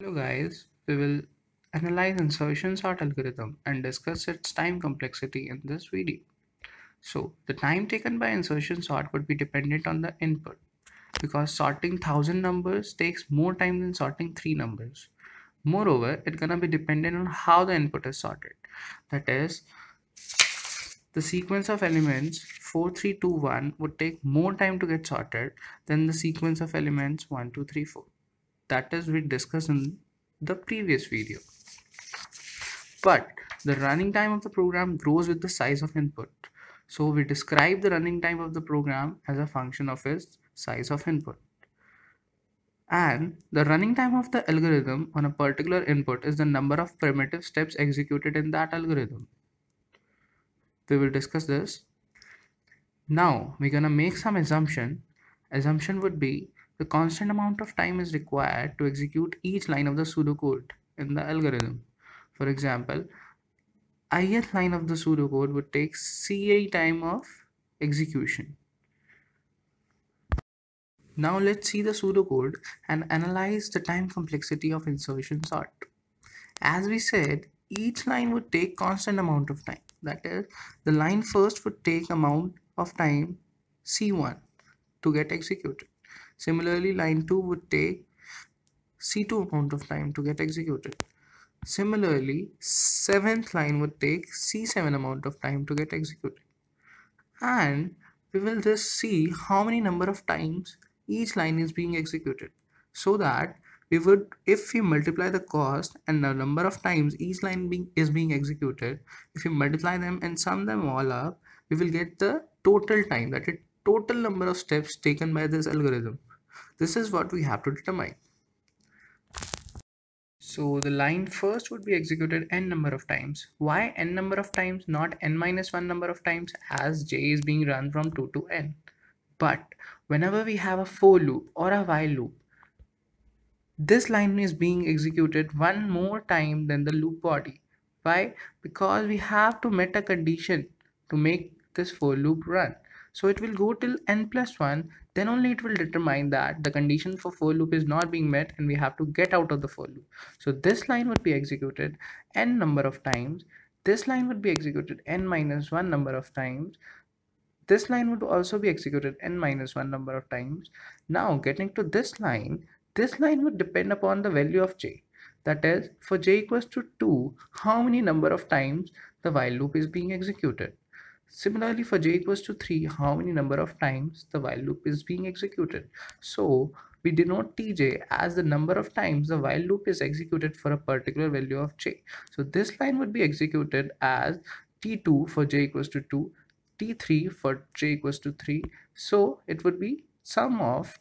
Hello guys, we will analyze insertion sort algorithm and discuss its time complexity in this video. So the time taken by insertion sort would be dependent on the input because sorting 1000 numbers takes more time than sorting 3 numbers. Moreover, it's gonna be dependent on how the input is sorted. That is, the sequence of elements 4321 would take more time to get sorted than the sequence of elements 1234 that is we discussed in the previous video. But the running time of the program grows with the size of input. So we describe the running time of the program as a function of its size of input. And the running time of the algorithm on a particular input is the number of primitive steps executed in that algorithm. We will discuss this. Now we're gonna make some assumption. Assumption would be the constant amount of time is required to execute each line of the pseudocode in the algorithm. For example, ith line of the pseudocode would take ca time of execution. Now let's see the pseudocode and analyze the time complexity of insertion sort. As we said, each line would take constant amount of time. That is, the line first would take amount of time c1 to get executed. Similarly, line 2 would take C2 amount of time to get executed. Similarly, seventh line would take C7 amount of time to get executed. And we will just see how many number of times each line is being executed so that we would if we multiply the cost and the number of times each line being is being executed if we multiply them and sum them all up we will get the total time that is total number of steps taken by this algorithm this is what we have to determine. So the line first would be executed n number of times. Why n number of times, not n minus 1 number of times as j is being run from 2 to n. But whenever we have a for loop or a while loop, this line is being executed one more time than the loop body. Why? Because we have to met a condition to make this for loop run. So it will go till n plus 1 then only it will determine that the condition for for loop is not being met and we have to get out of the for loop. So this line would be executed n number of times. This line would be executed n minus 1 number of times. This line would also be executed n minus 1 number of times. Now getting to this line, this line would depend upon the value of j. That is, for j equals to 2, how many number of times the while loop is being executed. Similarly, for j equals to 3, how many number of times the while loop is being executed. So we denote tj as the number of times the while loop is executed for a particular value of j. So this line would be executed as t2 for j equals to 2, t3 for j equals to 3. So it would be sum of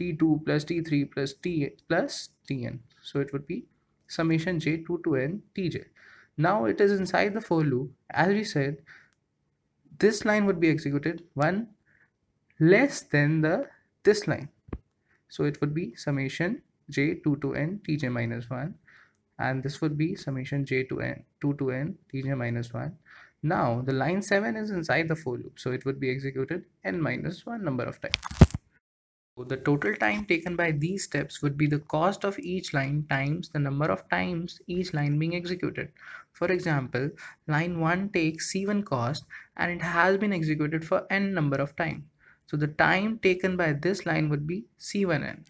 t2 plus t3 plus t plus tn. So it would be summation j2 to n tj. Now it is inside the for loop. As we said, this line would be executed one less than the this line. So it would be summation j2 to n tj minus 1 and this would be summation j to n 2 to n tj minus 1 now the line 7 is inside the for loop. So it would be executed n minus 1 number of times the total time taken by these steps would be the cost of each line times the number of times each line being executed. For example, line 1 takes C1 cost and it has been executed for n number of times. So the time taken by this line would be C1n.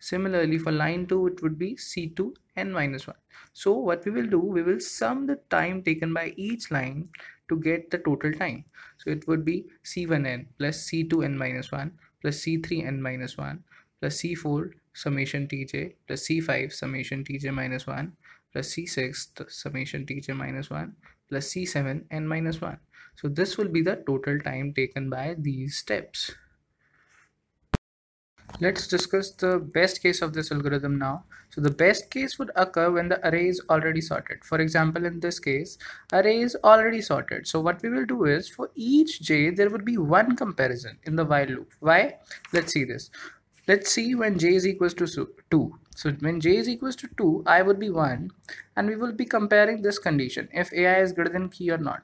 Similarly, for line 2, it would be C2 n minus 1. So what we will do, we will sum the time taken by each line to get the total time. So it would be C1n plus C2 n minus 1 plus c3 n minus 1 plus c4 summation tj plus c5 summation tj minus 1 plus c6 summation tj minus 1 plus c7 n minus 1 so this will be the total time taken by these steps Let's discuss the best case of this algorithm now. So the best case would occur when the array is already sorted. For example, in this case, array is already sorted. So what we will do is for each j, there would be one comparison in the while loop. Why? Let's see this. Let's see when j is equals to 2. So when j is equals to 2, i would be 1 and we will be comparing this condition if ai is greater than key or not.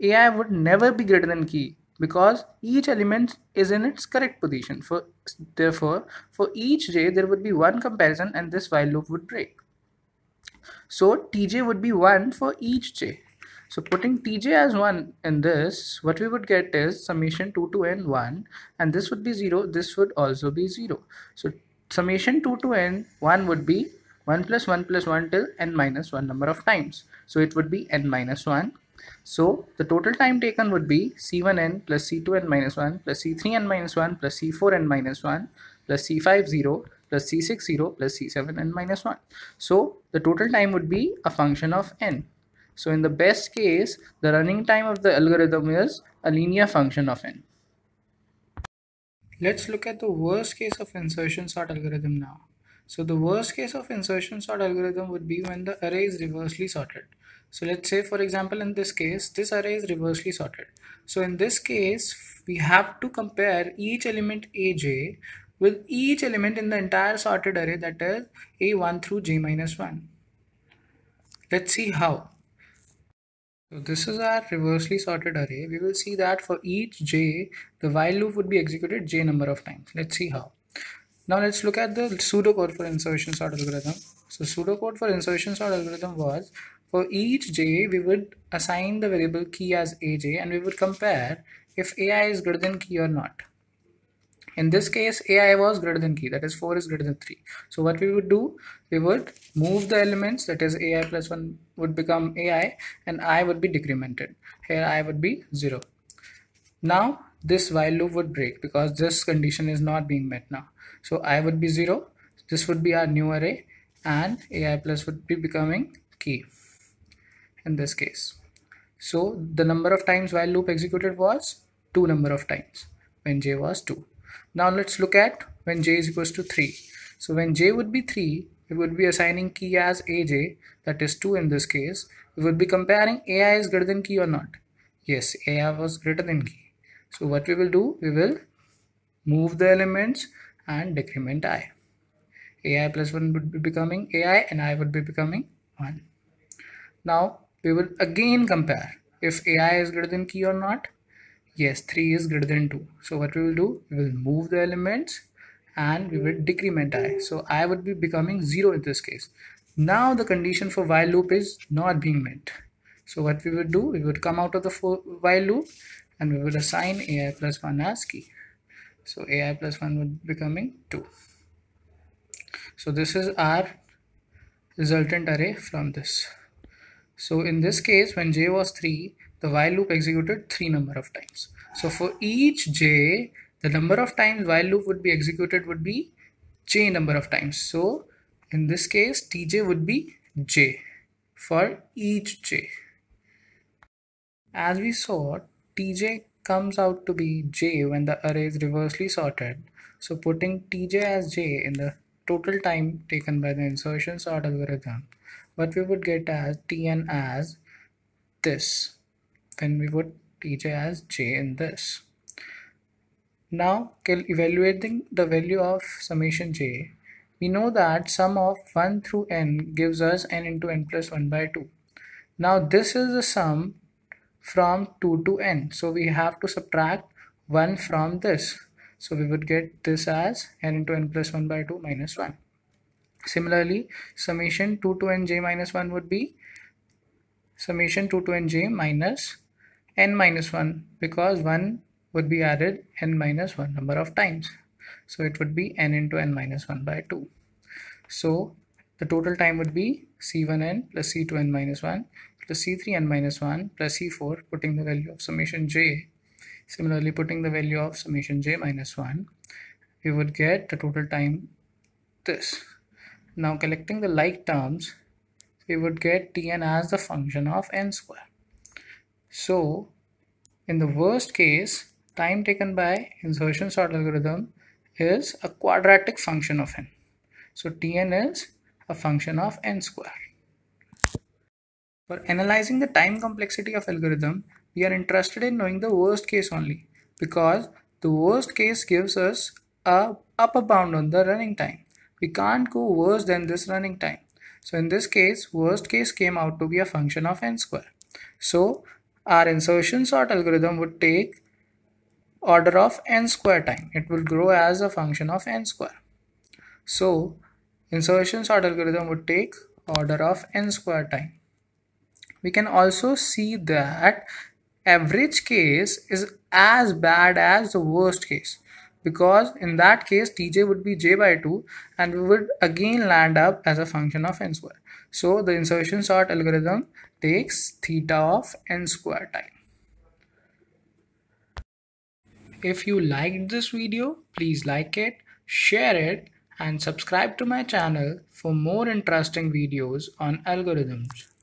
ai would never be greater than key because each element is in its correct position. For therefore, for each j there would be one comparison and this while loop would break. So tj would be 1 for each j. So putting tj as 1 in this, what we would get is summation 2 to n 1 and this would be 0, this would also be 0. So summation 2 to n 1 would be 1 plus 1 plus 1 till n minus 1 number of times. So it would be n minus 1. So the total time taken would be c1n plus c2n minus 1 plus c3n minus 1 plus c4n minus 1 plus c5 0 plus c6 0 plus c7 n minus 1. So the total time would be a function of n. So in the best case, the running time of the algorithm is a linear function of n. Let's look at the worst case of insertion sort algorithm now. So the worst case of insertion sort algorithm would be when the array is reversely sorted. So let's say for example in this case this array is reversely sorted. So in this case we have to compare each element aj with each element in the entire sorted array that is a1 through j minus 1. Let's see how. So this is our reversely sorted array. We will see that for each j, the while loop would be executed j number of times. Let's see how. Now let's look at the pseudocode for insertion sort algorithm. So pseudocode for insertion sort algorithm was for each j, we would assign the variable key as aj and we would compare if ai is greater than key or not. In this case, ai was greater than key, that is 4 is greater than 3. So what we would do, we would move the elements, that is ai plus 1 would become ai and i would be decremented. Here i would be 0. Now this while loop would break because this condition is not being met now. So i would be 0, this would be our new array and ai plus would be becoming key in this case. So the number of times while loop executed was 2 number of times when j was 2. Now let's look at when j is equals to 3. So when j would be 3, we would be assigning key as aj, that is 2 in this case. We would be comparing ai is greater than key or not. Yes, ai was greater than key. So what we will do, we will move the elements and decrement i. ai plus 1 would be becoming ai and i would be becoming 1. Now we will again compare if ai is greater than key or not. Yes 3 is greater than 2 so what we will do we will move the elements and we will decrement i. So i would be becoming 0 in this case. Now the condition for while loop is not being met. So what we would do we would come out of the while loop and we would assign ai plus 1 as key. So ai plus 1 would be becoming 2 so this is our resultant array from this so in this case when j was 3 the while loop executed three number of times. So for each j, the number of times while loop would be executed would be j number of times. So in this case, tj would be j for each j. As we saw, tj comes out to be j when the array is reversely sorted. So putting tj as j in the total time taken by the insertion sort algorithm, what we would get as tn as this then we would tj as j in this. Now evaluating the value of summation j, we know that sum of 1 through n gives us n into n plus 1 by 2. Now this is the sum from 2 to n. So we have to subtract 1 from this. So we would get this as n into n plus 1 by 2 minus 1. Similarly, summation 2 to n j minus 1 would be summation 2 to n j minus n minus 1 because 1 would be added n minus 1 number of times. So it would be n into n minus 1 by 2. So the total time would be c1n plus c2n minus 1 plus c3n minus 1 plus c4 putting the value of summation j. Similarly putting the value of summation j minus 1 we would get the total time this. Now collecting the like terms we would get tn as the function of n square. So in the worst case, time taken by insertion sort algorithm is a quadratic function of n. So Tn is a function of n square. For analyzing the time complexity of algorithm, we are interested in knowing the worst case only because the worst case gives us a upper bound on the running time. We can't go worse than this running time. So in this case, worst case came out to be a function of n square. So our insertion sort algorithm would take order of n square time. It will grow as a function of n square. So insertion sort algorithm would take order of n square time. We can also see that average case is as bad as the worst case because in that case tj would be j by 2 and we would again land up as a function of n square. So the insertion sort algorithm takes theta of n square time. If you liked this video, please like it, share it and subscribe to my channel for more interesting videos on algorithms.